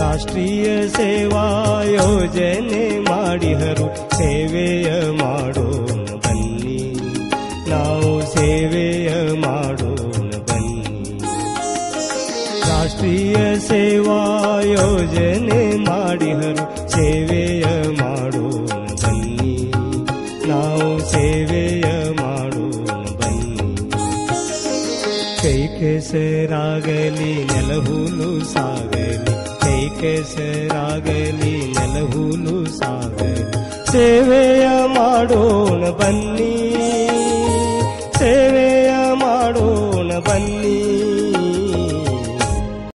રાષ્ટ્રીય સેવાયોજને માડી હરુ સેવેય માડું બલ્લી લાઉ સેવેય માડું બલ્લી રાષ્ટ્રીય સેવાયોજને માડી હરુ સેવેય માડું બલ્લી લાઉ સેવેય માડું બલ્લી કે કેસે રાગલી નલહુનું સાવે कैसे ಆಗಲಿ ಎಲಹುಲು ಸೇವೆಯ ಮಾಡೋಣ ಬನ್ನಿ ಸೇವೆಯ ಮಾಡೋಣ ಬನ್ನಿ